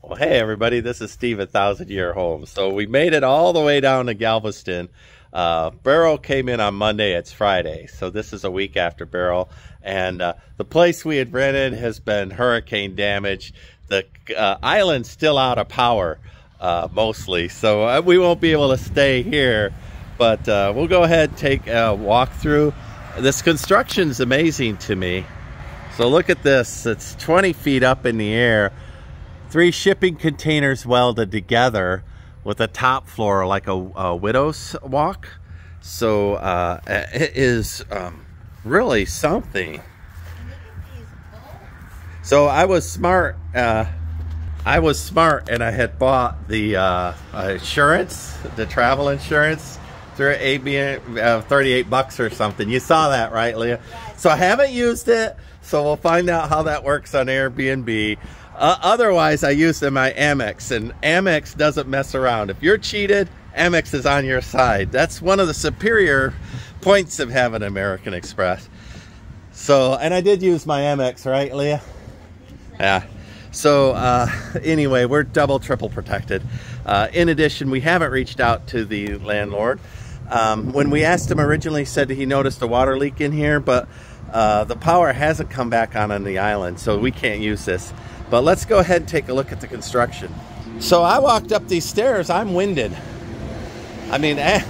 Well, hey everybody, this is Steve at Thousand Year Home. So we made it all the way down to Galveston. Uh, Beryl came in on Monday, it's Friday. So this is a week after Beryl. And uh, the place we had rented has been hurricane damaged. The uh, island's still out of power, uh, mostly. So uh, we won't be able to stay here. But uh, we'll go ahead take a walk through. This construction's amazing to me. So look at this, it's 20 feet up in the air three shipping containers welded together with a top floor like a, a widow's walk. So uh, it is um, really something. So I was smart. Uh, I was smart and I had bought the uh, insurance, the travel insurance through ABN, uh, 38 bucks or something. You saw that, right, Leah? So I haven't used it. So we'll find out how that works on Airbnb. Uh, otherwise, I use them my Amex, and Amex doesn't mess around. If you're cheated, Amex is on your side. That's one of the superior points of having American Express. So, and I did use my Amex, right, Leah? Yeah. So, uh, anyway, we're double, triple protected. Uh, in addition, we haven't reached out to the landlord. Um, when we asked him originally, said he noticed a water leak in here, but uh, the power hasn't come back on on the island, so we can't use this. But let's go ahead and take a look at the construction. So I walked up these stairs, I'm winded. I mean, eh,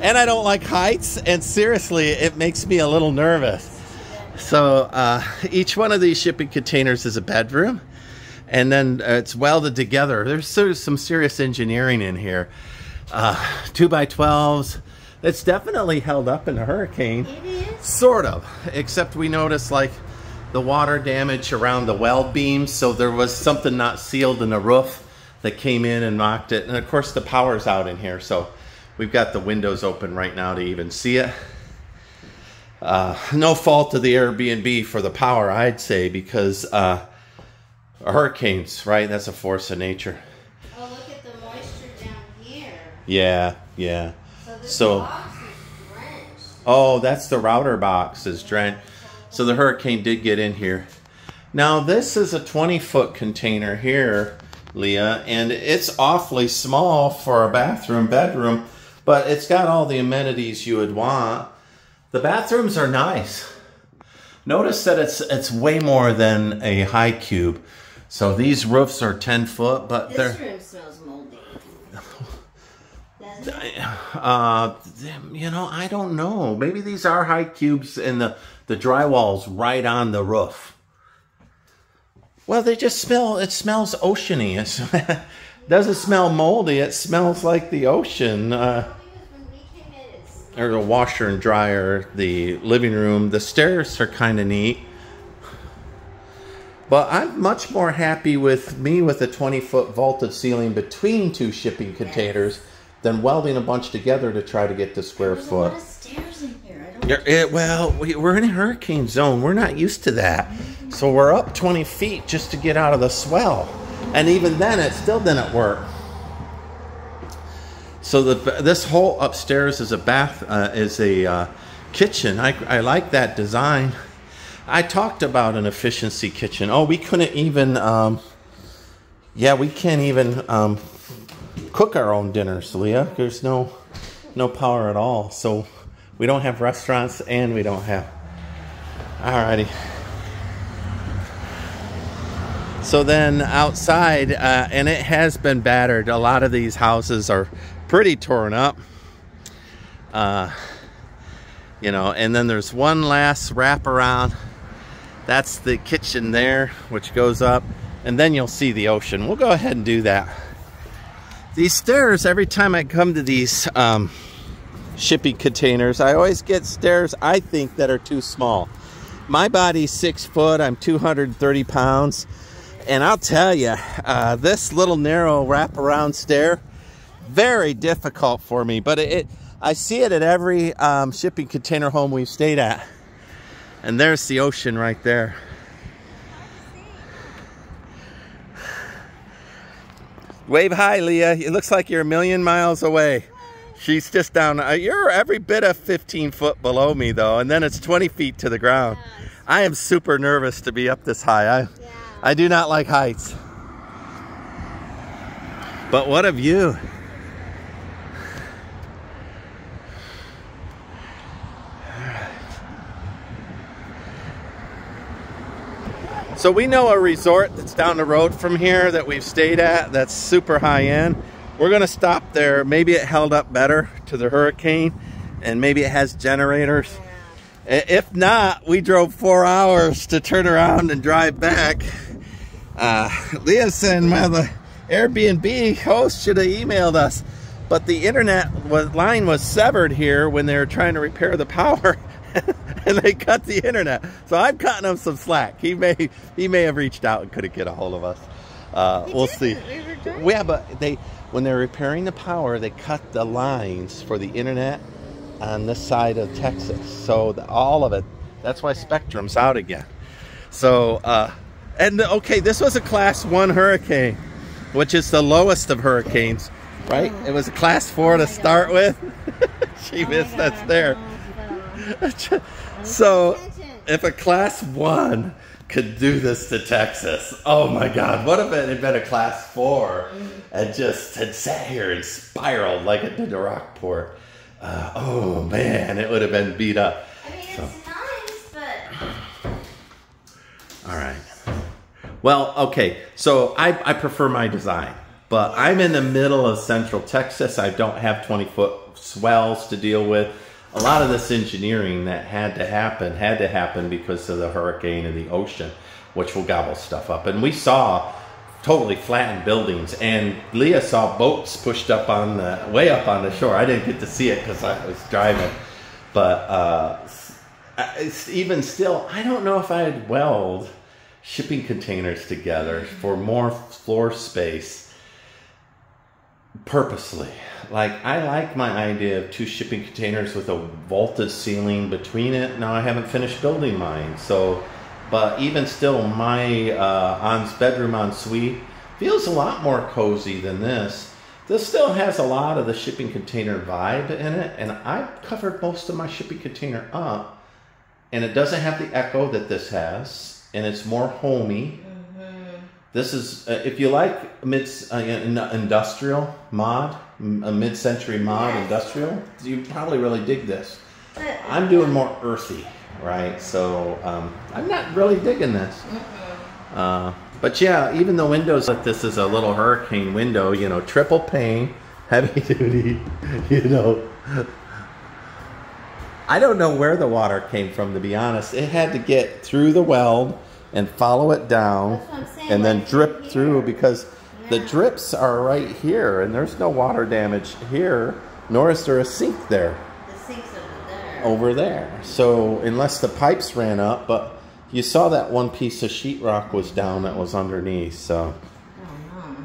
and I don't like heights, and seriously, it makes me a little nervous. So uh, each one of these shipping containers is a bedroom, and then uh, it's welded together. There's some serious engineering in here. Uh, two by 12s. It's definitely held up in a hurricane. It is. Sort of, except we noticed like the water damage around the weld beams. So there was something not sealed in the roof that came in and knocked it. And of course the power's out in here. So we've got the windows open right now to even see it. Uh, no fault of the Airbnb for the power, I'd say, because uh, hurricanes, right? That's a force of nature. Oh, look at the moisture down here. Yeah, yeah. So So- box is drenched. Oh, that's the router box is drenched. So the hurricane did get in here. Now this is a 20 foot container here, Leah, and it's awfully small for a bathroom, bedroom, but it's got all the amenities you would want. The bathrooms are nice. Notice that it's it's way more than a high cube. So these roofs are 10 foot, but This they're room smells moldy. Doesn't it? Uh you know i don't know. Maybe these are high cubes and the the drywall's right on the roof. Well they just smell it smells oceany. It doesn't smell moldy. It smells like the ocean. Uh there's a washer and dryer the living room. The stairs are kind of neat. But i'm much more happy with me with a 20 foot vaulted ceiling between two shipping containers than welding a bunch together to try to get the square there's a foot lot of stairs in here. I don't. It- well, we, we're in a hurricane zone. We're not used to that. So we're up 20 feet just to get out of the swell. And even then, it still didn't work. So the this whole upstairs is a bath, uh, is a uh, kitchen. I, I like that design. I talked about an efficiency kitchen. Oh, we couldn't even, um, yeah, we can't even um, cook our own dinners, Leah. There's no no power at all. So we don't have restaurants and we don't have. Alrighty. So then outside, uh, and it has been battered. A lot of these houses are pretty torn up. Uh, you know, and then there's one last wraparound. That's the kitchen there, which goes up, and then you'll see the ocean. We'll go ahead and do that. These stairs, every time I come to these um, shipping containers, I always get stairs I think that are too small. My body's six foot, I'm 230 pounds, and I'll tell you, uh, this little narrow wraparound stair, very difficult for me, but it, it I see it at every um, shipping container home we've stayed at. And there's the ocean right there. Wave hi, Leah. It looks like you're a million miles away. She's just down. Uh, you're every bit of 15 foot below me, though, and then it's 20 feet to the ground. I am super nervous to be up this high. I, Yeah. I do not like heights. But what of you? So we know a resort that's down the road from here that we've stayed at that's super high end. We're gonna stop there. Maybe it held up better to the hurricane and maybe it has generators. If not, we drove four hours to turn around and drive back. Uh, Leah said, the Airbnb host should have emailed us, but the internet was, line was severed here when they were trying to repair the power, and they cut the internet. So I'm cutting him some slack. He may he may have reached out and couldn't get a hold of us. Uh, we'll see. We. Yeah, but they when they're repairing the power, they cut the lines for the internet on this side of Texas. So the, all of it. That's why Spectrum's out again. So, uh, and okay, this was a class one hurricane, which is the lowest of hurricanes, right? It was a class four to start with. she missed that's there. so, if a class one could do this to Texas, oh my God, what if it had been a class four and just had sat here and spiraled like it did to Rockport? Uh, oh man, it would have been beat up. I mean, it's So- nice, but All right. Well, okay. So I, I prefer my design, but I'm in the middle of central Texas. I don't have 20 foot swells to deal with. A lot of this engineering that had to happen had to happen because of the hurricane and the ocean, which will gobble stuff up. And we saw totally flattened buildings, and Leah saw boats pushed up on the way up on the shore. I didn't get to see it because I was driving, but uh, even still, I don't know if I'd weld shipping containers together for more floor space purposely. Like, I like my idea of two shipping containers with a vaulted ceiling between it. Now, I haven't finished building mine, so, but even still, my uh, bedroom ensuite feels a lot more cozy than this. This still has a lot of the shipping container vibe in it, and I've covered most of my shipping container up and it doesn't have the echo that this has, and it's more homey. This is, uh, if you like mid uh, industrial mod, a mid-century mod industrial, you probably really dig this. I'm doing more earthy, right? So um, I'm not really digging this. Uh, but yeah, even the windows like this is a little hurricane window, you know, triple pane, heavy duty, you know. I don't know where the water came from, to be honest. It had to get through the weld and follow it down That's what I'm saying, and then drip through because the drips are right here and there's no water damage here, nor is there a sink there the sink's over there. over there. So unless the pipes ran up, but you saw that one piece of sheetrock was down that was underneath. So Oh,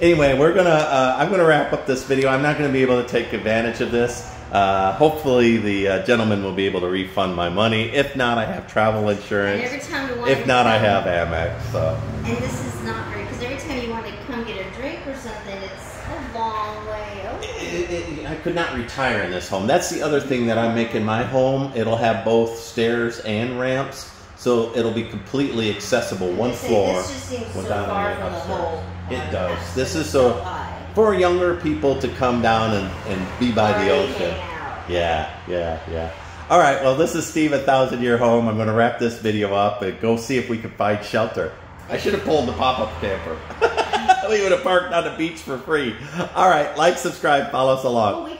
anyway, we're gonna. Uh, I'm gonna wrap up this video. I'm not gonna be able to take advantage of this. Uh, hopefully, the uh, gentleman will be able to refund my money. If not, I have travel And insurance. every time we want If not, I have Amex. So And this is not great because every time you want to come get a drink or something, it's a long way over. It- it- I could not retire in this home. That's the other thing that I'm making my home. It'll have both stairs and ramps, so it'll be completely accessible, one say floor. This just seems so far any from the upstairs. whole. It does. This is It's so high. For younger people to come down and, and be by the ocean. Yeah, yeah, yeah. All right. Well, this is Steve at Thousand Year Home. I'm going to wrap this video up and go see if we can find shelter. I should have pulled the pop-up camper. we would have parked on the beach for free. All right. Like, subscribe, follow us along.